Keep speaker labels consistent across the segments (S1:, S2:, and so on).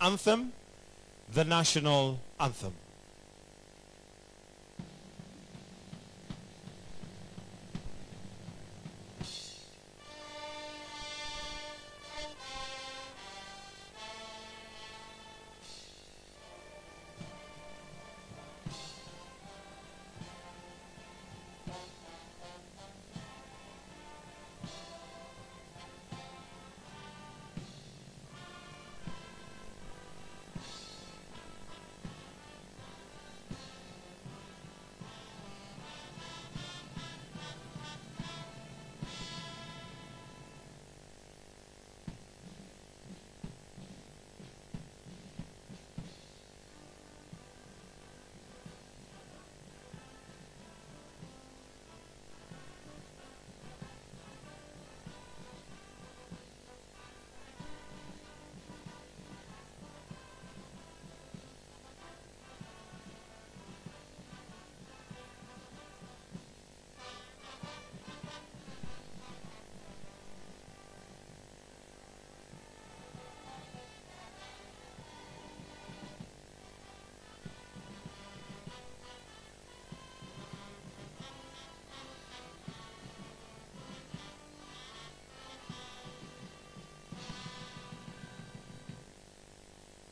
S1: anthem, the national anthem.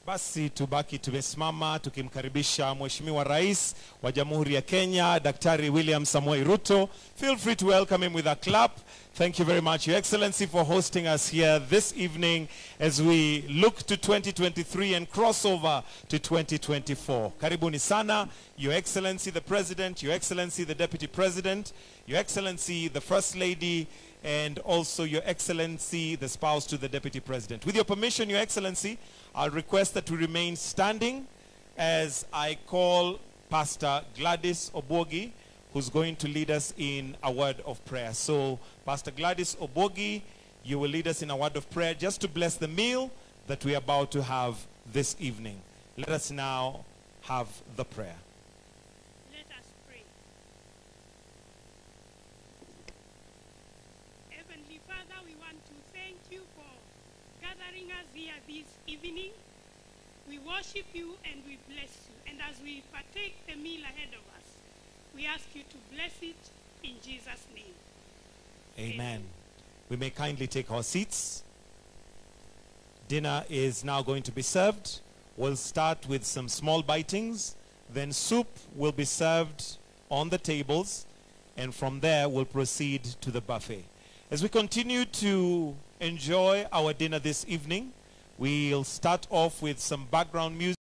S1: Basi tubaki tumesimama tukimkaribisha Mheshimiwa Rais wa Jamhuri ya Kenya, Daktari William Samoei Ruto. Feel free to welcome him with a clap. Thank you very much, Your Excellency, for hosting us here this evening as we look to 2023 and cross over to 2024. Karibuni sana, Your Excellency the President, Your Excellency the Deputy President, Your Excellency the First Lady, and also Your Excellency the spouse to the Deputy President. With your permission, Your Excellency, I'll request that we remain standing as I call Pastor Gladys Obogi, who's going to lead us in a word of prayer. So, Pastor Gladys Obogi, you will lead us in a word of prayer just to bless the meal that we are about to have this evening. Let us now have the prayer.
S2: Let us pray. Heavenly Father, we want to thank you for gathering us here this evening. We worship you and we bless you. And as we partake the meal ahead of us, we ask you to bless it in Jesus' name.
S1: Amen. We may kindly take our seats. Dinner is now going to be served. We'll start with some small bitings. Then soup will be served on the tables. And from there, we'll proceed to the buffet. As we continue to enjoy our dinner this evening, we'll start off with some background music.